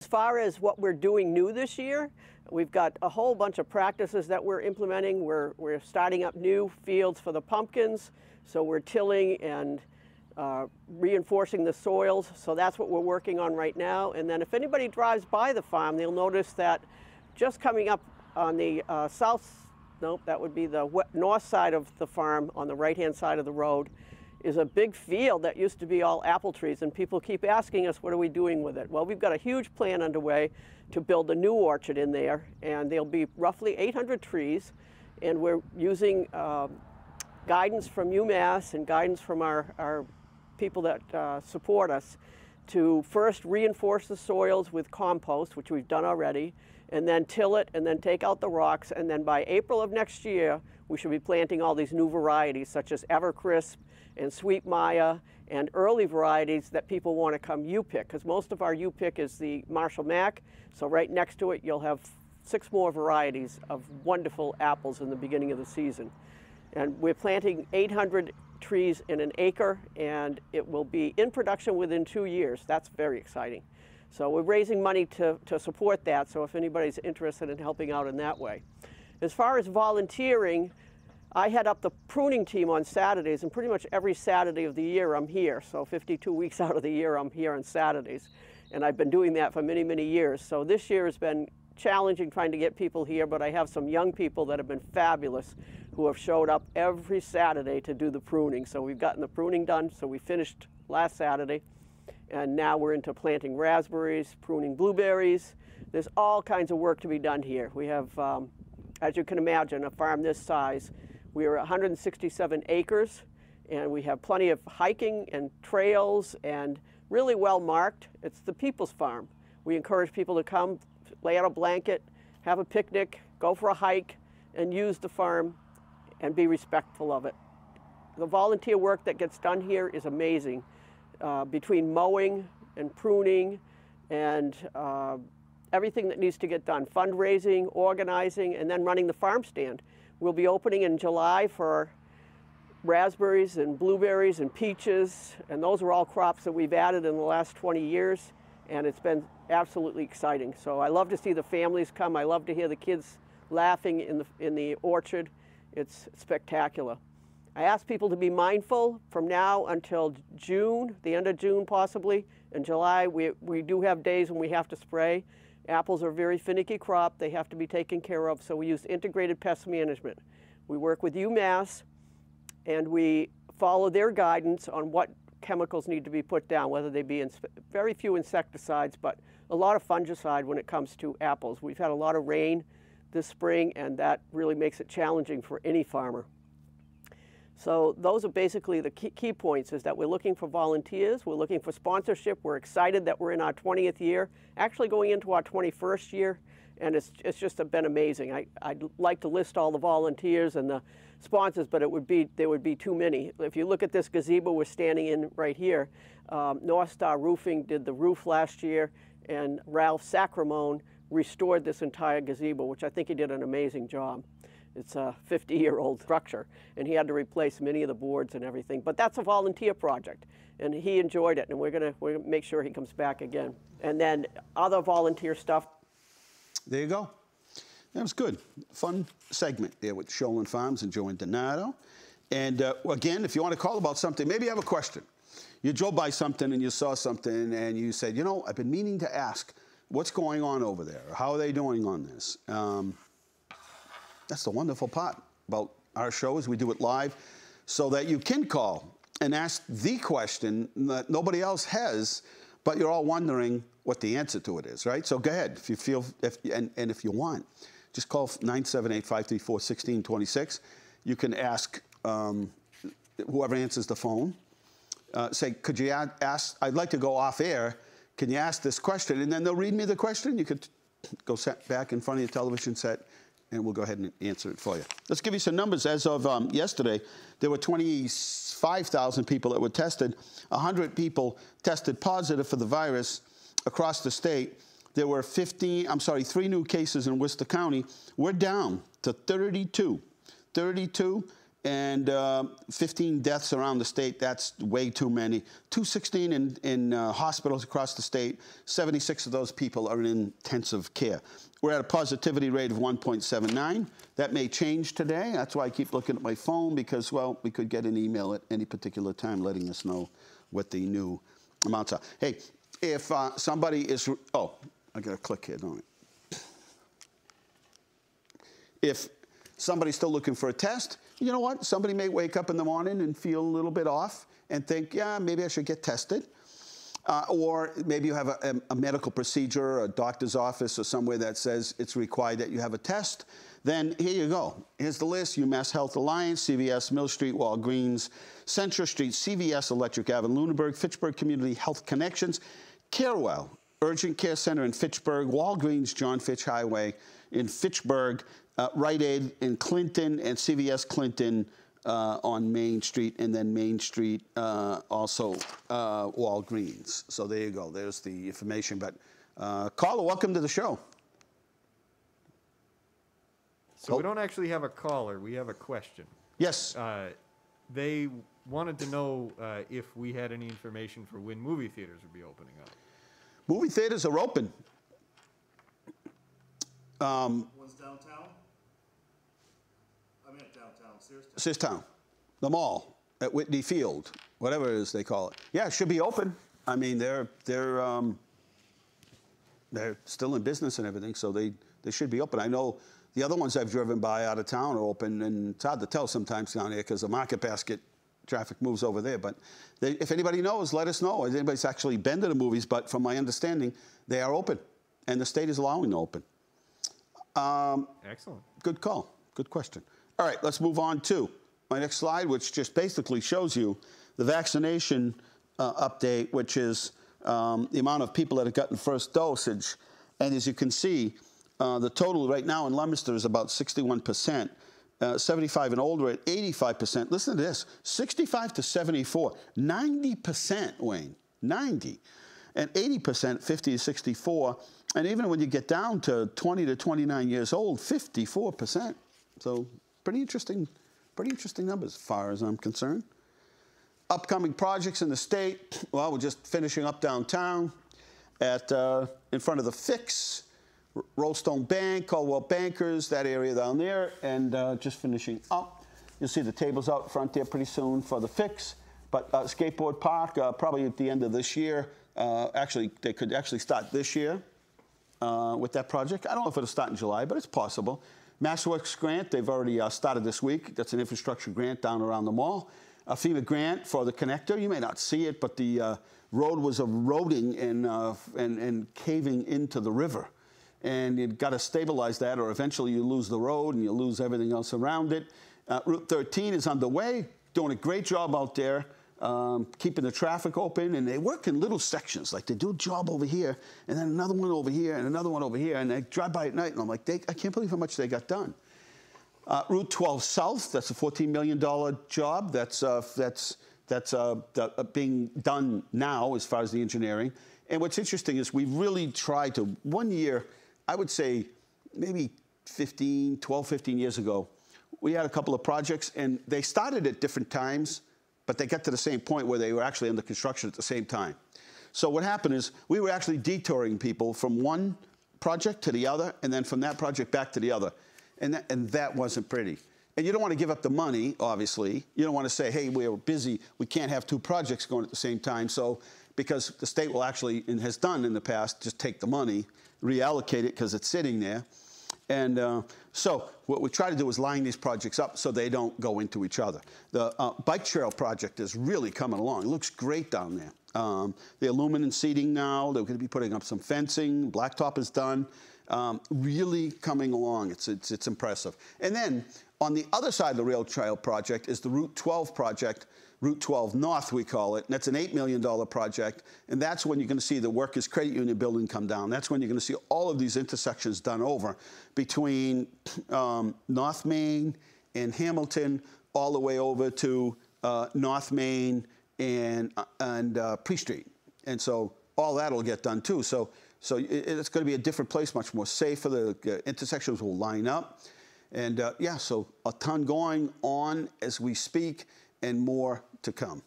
As far as what we're doing new this year, we've got a whole bunch of practices that we're implementing. We're, we're starting up new fields for the pumpkins, so we're tilling and uh, reinforcing the soils. So that's what we're working on right now. And then if anybody drives by the farm, they'll notice that just coming up on the uh, south, nope, that would be the north side of the farm on the right-hand side of the road, is a big field that used to be all apple trees, and people keep asking us, what are we doing with it? Well, we've got a huge plan underway to build a new orchard in there, and there'll be roughly 800 trees, and we're using um, guidance from UMass and guidance from our, our people that uh, support us to first reinforce the soils with compost, which we've done already, and then till it and then take out the rocks. And then by April of next year, we should be planting all these new varieties such as Evercrisp and Sweet Maya and early varieties that people want to come U-pick because most of our U-pick is the Marshall Mac. So right next to it, you'll have six more varieties of wonderful apples in the beginning of the season. And we're planting 800 trees in an acre, and it will be in production within two years. That's very exciting. So we're raising money to, to support that, so if anybody's interested in helping out in that way. As far as volunteering, I head up the pruning team on Saturdays, and pretty much every Saturday of the year I'm here. So 52 weeks out of the year I'm here on Saturdays. And I've been doing that for many, many years. So this year has been challenging trying to get people here, but I have some young people that have been fabulous who have showed up every Saturday to do the pruning. So we've gotten the pruning done, so we finished last Saturday. And now we're into planting raspberries, pruning blueberries. There's all kinds of work to be done here. We have, um, as you can imagine, a farm this size. We are 167 acres, and we have plenty of hiking and trails and really well marked. It's the people's farm. We encourage people to come, lay out a blanket, have a picnic, go for a hike, and use the farm and be respectful of it. The volunteer work that gets done here is amazing. Uh, between mowing and pruning and uh, everything that needs to get done, fundraising, organizing, and then running the farm stand. We'll be opening in July for raspberries and blueberries and peaches, and those are all crops that we've added in the last 20 years, and it's been absolutely exciting. So I love to see the families come. I love to hear the kids laughing in the, in the orchard. It's spectacular. I ask people to be mindful from now until June, the end of June possibly. In July, we, we do have days when we have to spray. Apples are a very finicky crop. They have to be taken care of, so we use integrated pest management. We work with UMass, and we follow their guidance on what chemicals need to be put down, whether they be ins- very few insecticides, but a lot of fungicide when it comes to apples. We've had a lot of rain this spring, and that really makes it challenging for any farmer. So those are basically the key, key points is that we're looking for volunteers, we're looking for sponsorship, we're excited that we're in our 20th year, actually going into our 21st year, and it's, it's just been amazing. I, I'd like to list all the volunteers and the sponsors, but it would be, there would be too many. If you look at this gazebo we're standing in right here, um, North Star Roofing did the roof last year, and Ralph Sacramone restored this entire gazebo, which I think he did an amazing job. It's a 50-year-old structure, and he had to replace many of the boards and everything. But that's a volunteer project, and he enjoyed it, and we're we're gonna make sure he comes back again. And then other volunteer stuff, There you go. That was good. Fun segment there with Sholan Farms and Joe Donato. And uh, again, if you want to call about something, maybe you have a question. You drove by something and you saw something and you said, you know, I've been meaning to ask, what's going on over there? How are they doing on this? Um, that's the wonderful part about our show is we do it live so that you can call and ask the question that nobody else has, but you're all wondering what the answer to it is, right? So go ahead if you feel, if, and, and if you want, just call 978-534-1626. You can ask um, whoever answers the phone, uh, say, could you ask, I'd like to go off air can you ask this question? And then they'll read me the question. You could go set back in front of your television set, and we'll go ahead and answer it for you. Let's give you some numbers. As of um, yesterday, there were 25,000 people that were tested. 100 people tested positive for the virus across the state. There were 15, I'm sorry, three new cases in Worcester County. We're down to 32. 32 and uh, 15 deaths around the state. That's way too many. 216 in, in uh, hospitals across the state. 76 of those people are in intensive care. We're at a positivity rate of 1.79. That may change today. That's why I keep looking at my phone because, well, we could get an email at any particular time letting us know what the new amounts are. Hey, if uh, somebody is, oh, I got to click here, don't I? If somebody's still looking for a test, you know what? Somebody may wake up in the morning and feel a little bit off and think, yeah, maybe I should get tested. Uh, or maybe you have a, a, medical procedure, a doctor's office, or somewhere that says it's required that you have a test. Then here you go. Here's the list UMass Health Alliance, CVS, Mill Street, Walgreens, Central Street, CVS, Electric Avenue, Lunenburg, Fitchburg Community Health Connections, Carewell, Urgent Care Center in Fitchburg, Walgreens, John Fitch Highway in Fitchburg, uh, Rite Aid in Clinton, and CVS Clinton uh, on Main Street, and then Main Street uh, also uh, Walgreens. So there you go. There's the information. But uh, caller, welcome to the show. So we don't actually have a caller. We have a question. Yes. Uh, they wanted to know uh, if we had any information for when movie theaters would be opening up. Movie theaters are open. Um, One's downtown? I mean, downtown, Searstown. Searstown, the mall at Whitney Field, whatever it is they call it. Yeah, it should be open. I mean, they're they're um, they're still in business and everything, so they they should be open. I know the other ones I've driven by out of town are open, and it's hard to tell sometimes down here because the market basket traffic moves over there. But they, if anybody knows, let us know. If anybody's actually been to the movies, but from my understanding, they are open, and the state is allowing them open. Um, Excellent. Good call. Good question. All right, let's move on to my next slide, which just basically shows you the vaccination uh, update, which is um, the amount of people that have gotten first dosage. And as you can see, uh, the total right now in Leominster is about 61%. Uh, 75 and older at 85%. Listen to this 65 to 74, 90%, Wayne, 90. And 80%, 50 to 64. And even when you get down to 20 to 29 years old, 54%. So pretty interesting, pretty interesting numbers as far as I'm concerned. Upcoming projects in the state. Well, we're just finishing up downtown at uh, in front of the Fix. Rollstone Bank, Coldwell Bankers, that area down there, and uh, just finishing up. You'll see the tables out front there pretty soon for the fix. But uh, skateboard park, uh, probably at the end of this year. Uh, actually, they could actually start this year uh, with that project. I don't know if it'll start in July, but it's possible. MassWorks grant, they've already uh, started this week. That's an infrastructure grant down around the mall. A FEMA grant for the connector. You may not see it, but the road was eroding and, and, and caving into the river and you've got to stabilize that, or eventually you lose the road and you lose everything else around it. Uh, Route 13 is underway, doing a great job out there, um, keeping the traffic open, and they work in little sections. Like they do a job over here, and then another one over here, and another one over here, and they drive by at night, and I'm like, I can't believe how much they got done. Uh, Route 12 South, that's a $14 million job. That's, uh, that's, that's uh, uh, being done now as far as the engineering. And what's interesting is we've really tried to, one year, I would say maybe 15, 12, 15 years ago, we had a couple of projects and they started at different times, but they got to the same point where they were actually under construction at the same time. So what happened is we were actually detouring people from one project to the other, and then from that project back to the other. And that, and that wasn't pretty. And you don't want to give up the money, obviously. You don't want to say, hey, we're busy, we can't have two projects going at the same time. So, because the state will actually, and has done in the past, just take the money reallocate it because it's sitting there. And uh, so what we try to do is line these projects up so they don't go into each other. The uh, bike trail project is really coming along. It looks great down there. Um, the aluminum seating now, they're going to be putting up some fencing. Blacktop is done. Um, really coming along. It's, it's, it's impressive. And then On the other side of the rail trail project is the Route 12 project, Route 12 North, we call it. And that's an $8 million project. And that's when you're going to see the Workers' Credit Union building come down. That's when you're going to see all of these intersections done over between um, North Main and Hamilton, all the way over to uh, North Main and, uh, and uh, Priest Street. And so all that will get done too. So, so it, it's going to be a different place, much more safer. The uh, intersections will line up. And uh, yeah, so a ton going on as we speak and more to come.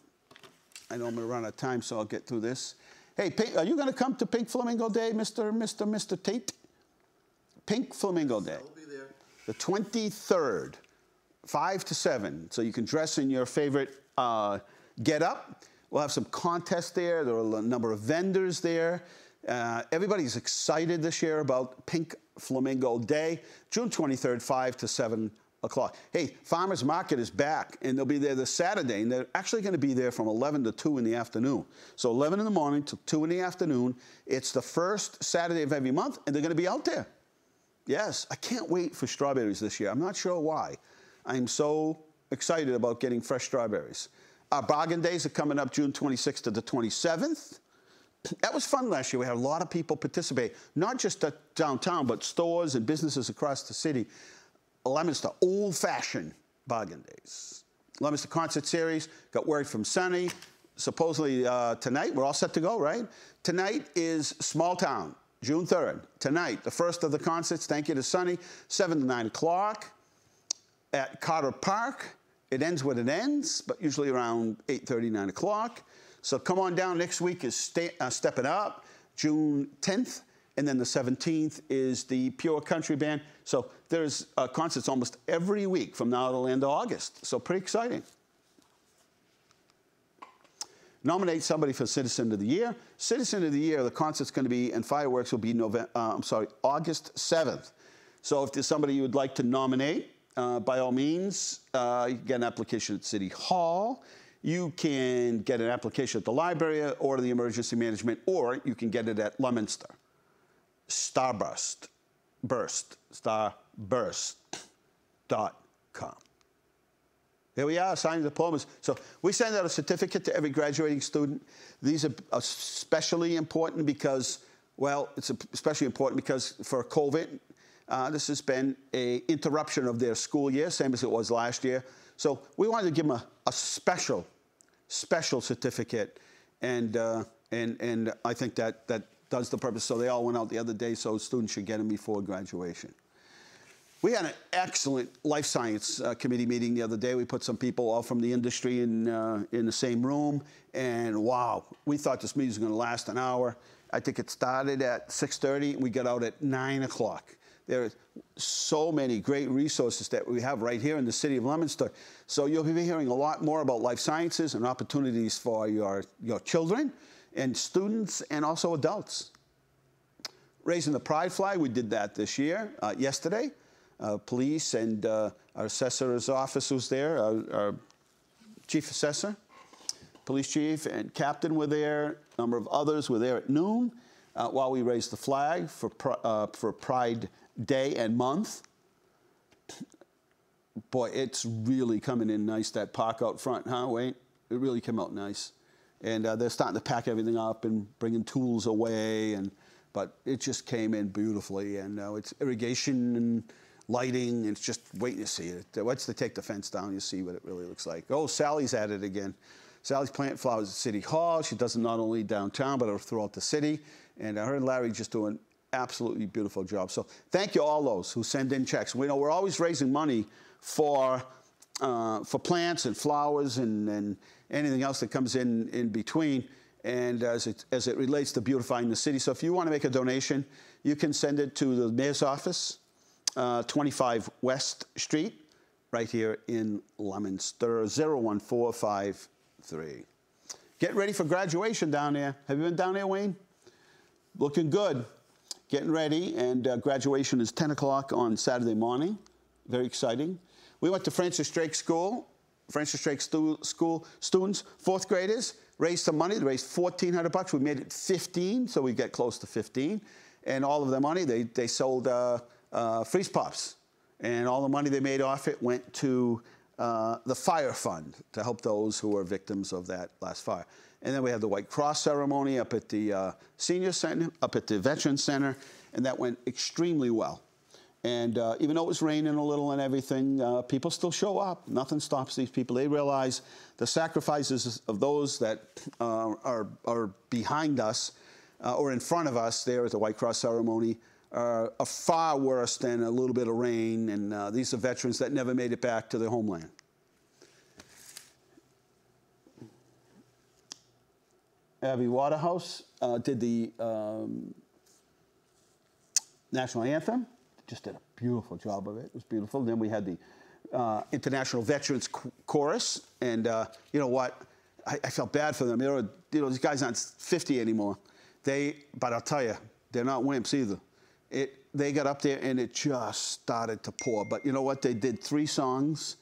I know I'm to run out of time, so I'll get through this. Hey, Pink, are you going to come to Pink Flamingo Day, Mr. Mr. Mr. Tate? Pink Flamingo Day. We'll be there. The 23rd, 5 to 7. So you can dress in your favorite uh, get up. We'll have some contests there. There are a number of vendors there. Uh, everybody's excited this year about Pink Flamingo Day, June 23rd, 5 to 7 o'clock. Hey, Farmers Market is back, and they'll be there this Saturday, and they're actually going to be there from 11 to 2 in the afternoon. So 11 in the morning to 2 in the afternoon. It's the first Saturday of every month, and they're going to be out there. Yes, I can't wait for strawberries this year. I'm not sure why. I'm so excited about getting fresh strawberries. Our bargain days are coming up June 26th to the 27th. That was fun last year. We had a lot of people participate, not just downtown, but stores and businesses across the city. Leominster old fashioned bargain days. Leominster concert series, got word from Sunny. Supposedly uh, tonight, we're all set to go, right? Tonight is Small Town, June 3rd. Tonight, the first of the concerts, thank you to Sunny, 7 to 9 o'clock at Carter Park. It ends when it ends, but usually around 8.30, 9 o'clock. So come on down. Next week is uh, Stepping Up, June 10th. And then the 17th is the Pure Country Band. So there's uh, concerts almost every week from now to the end of August. So pretty exciting. Nominate somebody for Citizen of the Year. Citizen of the Year, the concert's going to be, and fireworks will be November, uh, I'm sorry, August 7th. So if there's somebody you would like to nominate, uh, by all means, uh, you can get an application at City Hall. You can get an application at the library or the emergency management, or you can get it at Leominster. Starburst, burst, starburst.com. Here we are, signing the diplomas. So we send out a certificate to every graduating student. These are especially important because, well, it's especially important because for COVID, uh, this has been a interruption of their school year, same as it was last year. So we wanted to give them a, a special, special certificate, and uh, and and I think that that does the purpose. So they all went out the other day, so students should get them before graduation. We had an excellent life science uh, committee meeting the other day. We put some people all from the industry in uh, in the same room, and wow, we thought this meeting was going to last an hour. I think it started at 6:30, and we got out at 9 o'clock. There are so many great resources that we have right here in the city of Leominster. So you'll be hearing a lot more about life sciences and opportunities for your, your children and students and also adults. Raising the pride flag, we did that this year, uh, yesterday. Uh, police and uh, our assessor's office was there, our, our, chief assessor, police chief and captain were there, a number of others were there at noon uh, while we raised the flag for, uh, for Pride Day and month. Boy, it's really coming in nice, that park out front, huh? It really came out nice. And uh, they're starting to pack everything up and bringing tools away, and but it just came in beautifully. And uh, it's irrigation and lighting. And it's just waiting to see it. Once they take the fence down, you see what it really looks like. Oh, Sally's at it again. Sally's plant flowers at City Hall. She does it not only downtown, but throughout the city. And her and Larry just doing an absolutely beautiful job. So thank you all those who send in checks. We know we're always raising money for uh, for plants and flowers and, and anything else that comes in in between. And as it, as it relates to beautifying the city. So if you want to make a donation, you can send it to the mayor's office, uh, 25 West Street, right here in Leominster, 01453. Get ready for graduation down there. Have you been down there, Wayne? Looking good getting ready, and uh, graduation is 10 o'clock on Saturday morning. Very exciting. We went to Francis Drake School. Francis Drake stu School students, fourth graders, raised some money. They raised 1,400 bucks. We made it 15, so we get close to 15. And all of the money, they, they sold uh, uh, freeze pops. And all the money they made off it went to uh, the fire fund to help those who were victims of that last fire. And then we had the White Cross ceremony up at the uh, senior center, up at the Veteran Center, and that went extremely well. And uh, even though it was raining a little and everything, uh, people still show up. Nothing stops these people. They realize the sacrifices of those that uh, are, are behind us uh, or in front of us there at the White Cross ceremony are, are far worse than a little bit of rain. And uh, these are veterans that never made it back to their homeland. Abby Waterhouse uh, did the um, national anthem. Just did a beautiful job of it. It was beautiful. Then we had the uh, International Veterans Chorus, and uh, you know what? I, I, felt bad for them. You know, you know, these guys aren't 50 anymore. They, but I'll tell you, they're not wimps either. It, they got up there and it just started to pour. But you know what? They did three songs,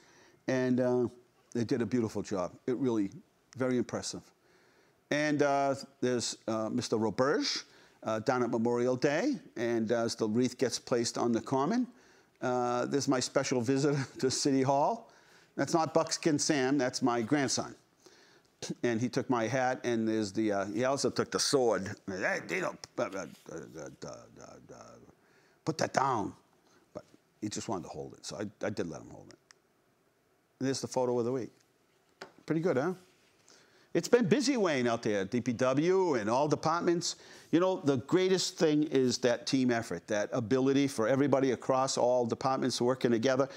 and uh, they did a beautiful job. It really, very impressive. And uh, there's uh, Mr. Roberge uh, down at Memorial Day, and uh, as the wreath gets placed on the common, uh, there's my special visitor to City Hall. That's not Buckskin Sam, that's my grandson. And he took my hat, and there's the, uh, he also took the sword. Hey, you uh, know, uh, put that down. But he just wanted to hold it, so I, I did let him hold it. And there's the photo of the week. Pretty good, huh? It's been busy, Wayne, out there, DPW and all departments. You know, the greatest thing is that team effort, that ability for everybody across all departments working together.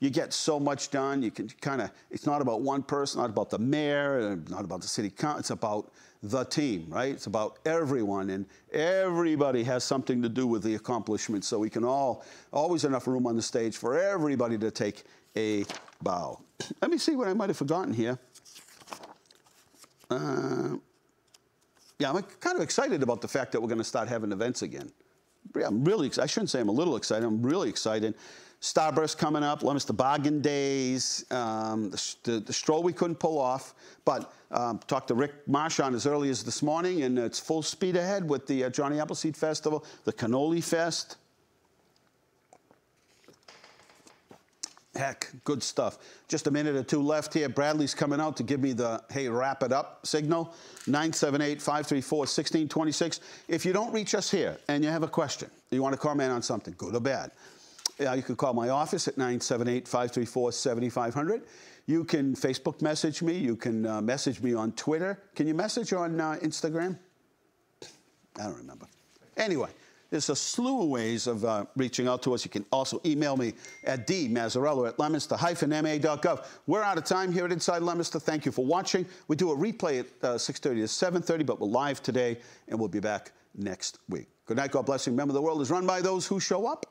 You get so much done. You can kind of, it's not about one person, not about the mayor, not about the city council. It's about the team, right? It's about everyone, and everybody has something to do with the accomplishment. So we can all, always enough room on the stage for everybody to take a bow. Let me see what I might have forgotten here. Uh, yeah, I'm kind of excited about the fact that we're going to start having events again. Yeah, I'm really, I shouldn't say I'm a little excited, I'm really excited. Starburst coming up, Leominster Bargain Days, um, the, the, the, stroll we couldn't pull off, but um, talked to Rick Marchand as early as this morning, and it's full speed ahead with the uh, Johnny Appleseed Festival, the Cannoli Fest. Heck, good stuff. Just a minute or two left here. Bradley's coming out to give me the, hey, wrap it up signal. 978-534-1626. If you don't reach us here and you have a question, you want to comment on something, good or bad, uh, you can call my office at 978-534-7500. You can Facebook message me. You can uh, message me on Twitter. Can you message on uh, Instagram? I don't remember. Anyway. There's a slew of ways of uh, reaching out to us. You can also email me at dmazzarella at leominster-ma.gov. We're out of time here at Inside Leominster. Thank you for watching. We do a replay at uh, 6.30 to 7.30, but we're live today, and we'll be back next week. Good night. God bless you. Remember, the world is run by those who show up.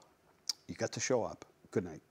You got to show up. Good night.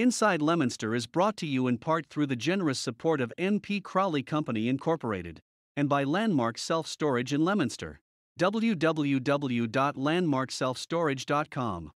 Inside Leominster is brought to you in part through the generous support of N.P. Crowley Company Incorporated and by Landmark Self Storage in Leominster. www.landmarkselfstorage.com